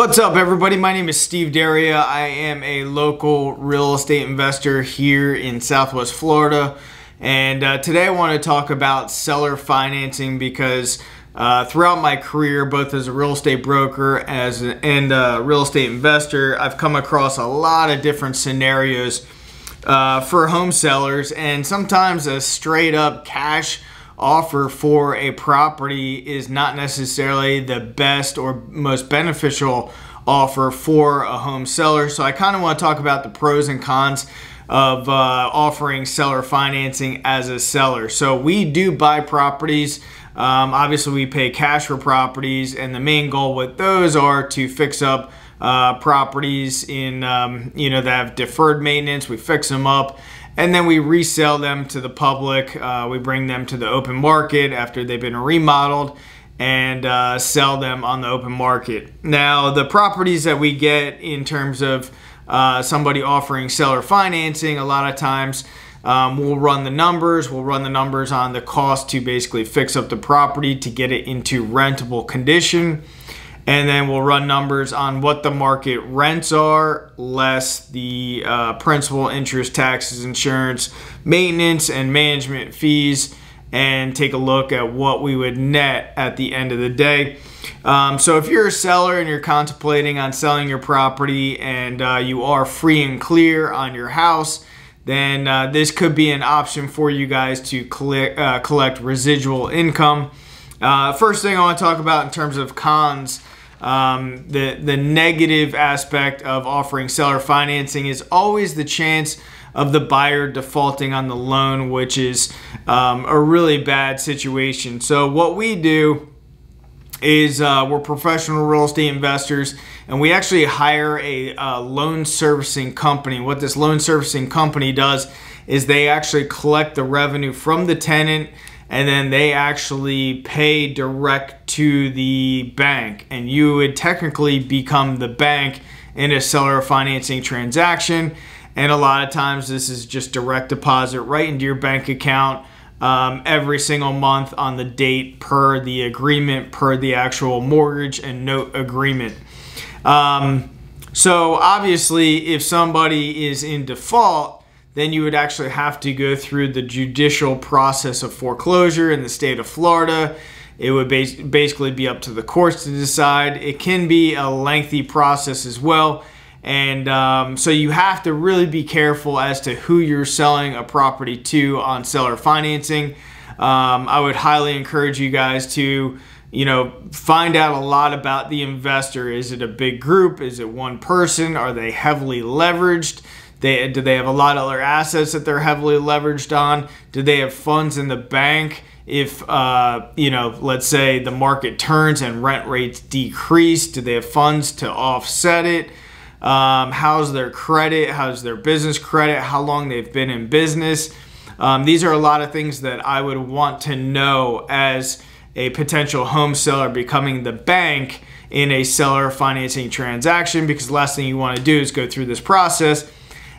What's up, everybody? My name is Steve Daria. I am a local real estate investor here in Southwest Florida. And uh, today I want to talk about seller financing because uh, throughout my career, both as a real estate broker as a, and a real estate investor, I've come across a lot of different scenarios uh, for home sellers. And sometimes a straight up cash offer for a property is not necessarily the best or most beneficial offer for a home seller. So I kind of want to talk about the pros and cons of uh, offering seller financing as a seller. So we do buy properties. Um, obviously, we pay cash for properties, and the main goal with those are to fix up uh, properties in um, you know that have deferred maintenance. We fix them up and then we resell them to the public. Uh, we bring them to the open market after they've been remodeled and uh, sell them on the open market. Now, the properties that we get in terms of uh, somebody offering seller financing, a lot of times um, we'll run the numbers. We'll run the numbers on the cost to basically fix up the property to get it into rentable condition and then we'll run numbers on what the market rents are less the uh, principal interest taxes insurance maintenance and management fees and take a look at what we would net at the end of the day. Um, so if you're a seller and you're contemplating on selling your property and uh, you are free and clear on your house then uh, this could be an option for you guys to collect, uh, collect residual income. Uh, first thing I want to talk about in terms of cons um, the the negative aspect of offering seller financing is always the chance of the buyer defaulting on the loan, which is um, a really bad situation. So what we do is uh, we're professional real estate investors and we actually hire a uh, loan servicing company. What this loan servicing company does is they actually collect the revenue from the tenant and then they actually pay direct to the bank. And you would technically become the bank in a seller financing transaction. And a lot of times this is just direct deposit right into your bank account um, every single month on the date per the agreement per the actual mortgage and note agreement. Um, so obviously if somebody is in default then you would actually have to go through the judicial process of foreclosure in the state of Florida. It would basically be up to the courts to decide. It can be a lengthy process as well. And um, so you have to really be careful as to who you're selling a property to on seller financing. Um, I would highly encourage you guys to, you know, find out a lot about the investor. Is it a big group? Is it one person? Are they heavily leveraged? They, do they have a lot of other assets that they're heavily leveraged on? Do they have funds in the bank? If, uh, you know, let's say the market turns and rent rates decrease, do they have funds to offset it? Um, how's their credit? How's their business credit? How long they've been in business? Um, these are a lot of things that I would want to know as a potential home seller becoming the bank in a seller financing transaction because the last thing you want to do is go through this process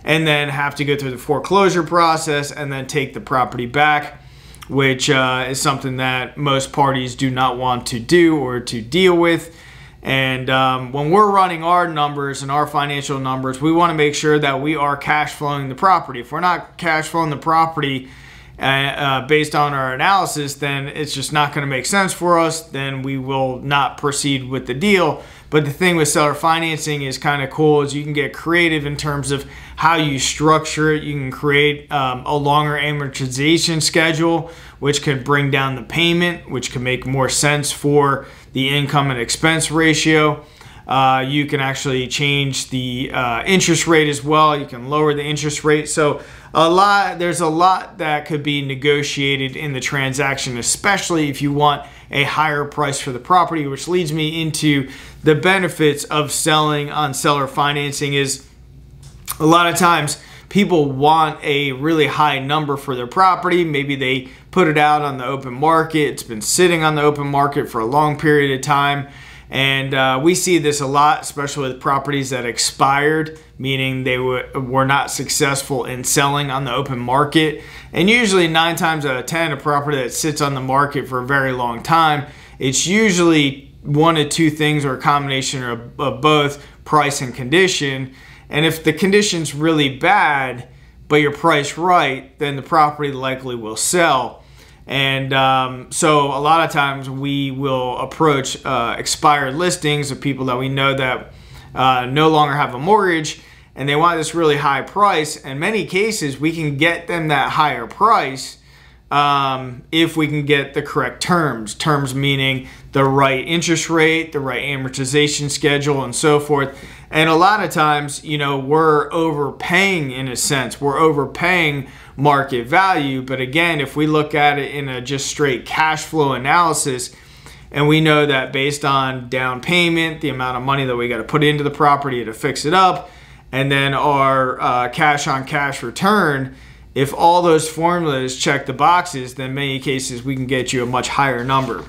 and then have to go through the foreclosure process and then take the property back, which uh, is something that most parties do not want to do or to deal with. And um, when we're running our numbers and our financial numbers, we want to make sure that we are cash flowing the property. If we're not cash flowing the property uh, uh, based on our analysis, then it's just not going to make sense for us. Then we will not proceed with the deal. But the thing with seller financing is kind of cool is you can get creative in terms of how you structure it. You can create um, a longer amortization schedule, which could bring down the payment, which can make more sense for the income and expense ratio. Uh, you can actually change the uh, interest rate as well. You can lower the interest rate. So a lot, there's a lot that could be negotiated in the transaction, especially if you want a higher price for the property, which leads me into the benefits of selling on seller financing is a lot of times people want a really high number for their property. Maybe they put it out on the open market. It's been sitting on the open market for a long period of time. And uh, we see this a lot, especially with properties that expired, meaning they were not successful in selling on the open market. And usually, nine times out of 10, a property that sits on the market for a very long time, it's usually one of two things or a combination of, of both price and condition. And if the condition's really bad, but your price right, then the property likely will sell. And um, so a lot of times we will approach uh, expired listings of people that we know that uh, no longer have a mortgage and they want this really high price. In many cases, we can get them that higher price um, if we can get the correct terms. Terms meaning the right interest rate, the right amortization schedule, and so forth. And a lot of times, you know, we're overpaying in a sense. We're overpaying market value. But again, if we look at it in a just straight cash flow analysis, and we know that based on down payment, the amount of money that we got to put into the property to fix it up, and then our uh, cash on cash return, if all those formulas check the boxes, then many cases we can get you a much higher number.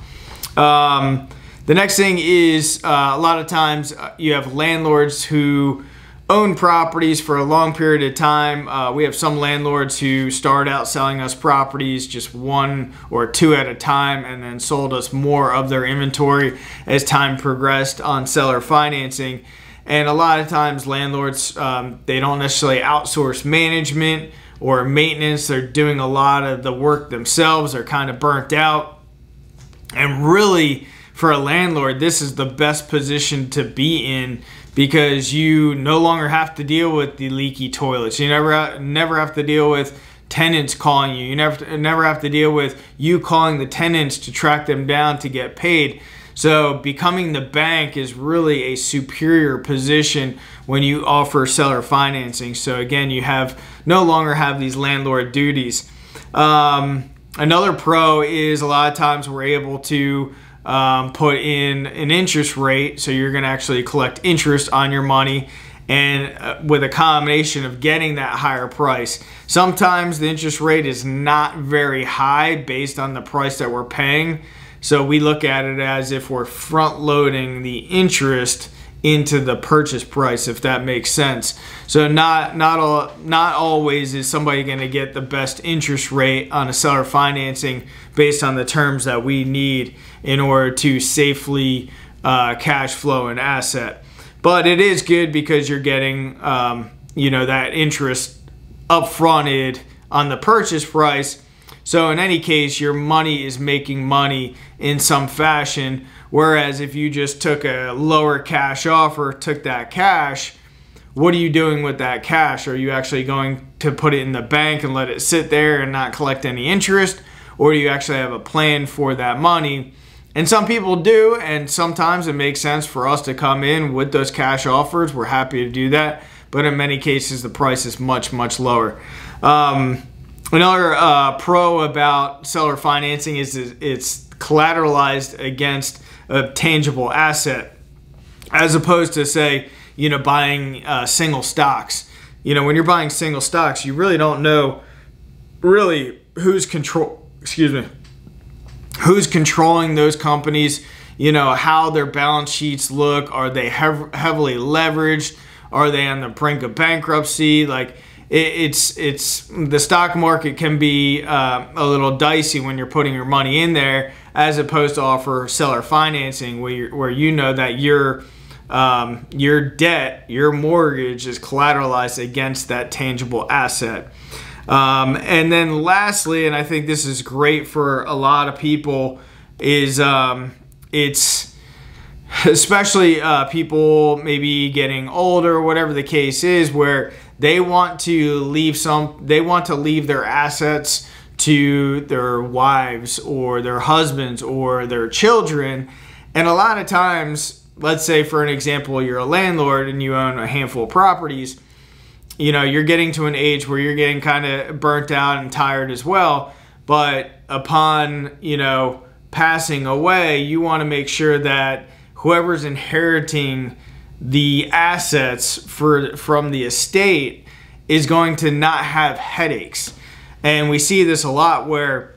Um, the next thing is uh, a lot of times uh, you have landlords who own properties for a long period of time. Uh, we have some landlords who start out selling us properties just one or two at a time and then sold us more of their inventory as time progressed on seller financing. And a lot of times landlords, um, they don't necessarily outsource management or maintenance. They're doing a lot of the work themselves. They're kind of burnt out. And really, for a landlord, this is the best position to be in because you no longer have to deal with the leaky toilets. You never never have to deal with tenants calling you. You never never have to deal with you calling the tenants to track them down to get paid. So becoming the bank is really a superior position when you offer seller financing. So again, you have no longer have these landlord duties. Um, another pro is a lot of times we're able to um, put in an interest rate. So you're going to actually collect interest on your money and uh, with a combination of getting that higher price. Sometimes the interest rate is not very high based on the price that we're paying. So we look at it as if we're front loading the interest into the purchase price if that makes sense. So not not all not always is somebody going to get the best interest rate on a seller financing based on the terms that we need in order to safely uh, cash flow an asset. But it is good because you're getting um, you know that interest upfronted on the purchase price. So in any case, your money is making money in some fashion Whereas if you just took a lower cash offer, took that cash, what are you doing with that cash? Are you actually going to put it in the bank and let it sit there and not collect any interest? Or do you actually have a plan for that money? And some people do, and sometimes it makes sense for us to come in with those cash offers. We're happy to do that. But in many cases, the price is much, much lower. Um, another uh, pro about seller financing is it's collateralized against a tangible asset as opposed to say you know buying uh, single stocks. You know when you're buying single stocks you really don't know really who's control excuse me who's controlling those companies you know how their balance sheets look. Are they hev- heavily leveraged? Are they on the brink of bankruptcy? Like it's it's the stock market can be uh, a little dicey when you're putting your money in there as opposed to offer seller financing where, where you know that your um, your debt, your mortgage is collateralized against that tangible asset. Um, and then lastly, and I think this is great for a lot of people, is um, it's especially uh, people maybe getting older, whatever the case is, where they want to leave some, they want to leave their assets to their wives or their husbands or their children. And a lot of times, let's say for an example, you're a landlord and you own a handful of properties, you know, you're getting to an age where you're getting kind of burnt out and tired as well. But upon, you know, passing away, you want to make sure that whoever's inheriting the assets for from the estate is going to not have headaches and we see this a lot where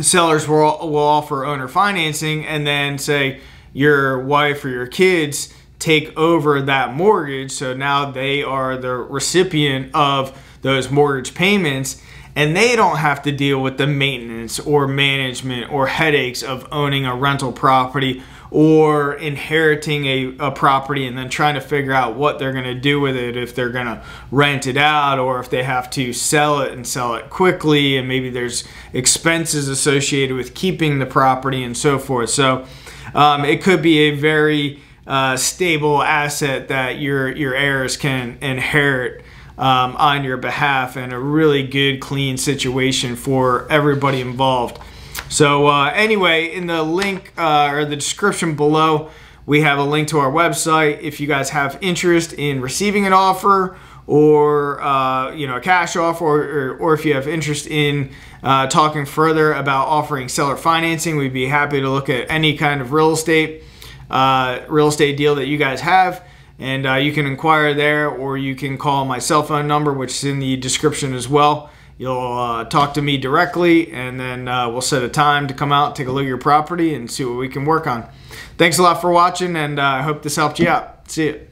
sellers will, will offer owner financing and then say your wife or your kids take over that mortgage. So now they are the recipient of those mortgage payments and they don't have to deal with the maintenance or management or headaches of owning a rental property or inheriting a, a property and then trying to figure out what they're going to do with it if they're going to rent it out or if they have to sell it and sell it quickly and maybe there's expenses associated with keeping the property and so forth. So um, it could be a very uh, stable asset that your your heirs can inherit um, on your behalf and a really good clean situation for everybody involved so uh, anyway in the link uh, or the description below we have a link to our website if you guys have interest in receiving an offer or uh, you know a cash offer or, or, or, if you have interest in uh, talking further about offering seller financing we'd be happy to look at any kind of real estate uh, real estate deal that you guys have. And uh, you can inquire there or you can call my cell phone number, which is in the description as well. You'll uh, talk to me directly and then uh, we'll set a time to come out, take a look at your property, and see what we can work on. Thanks a lot for watching, and uh, I hope this helped you out. See you.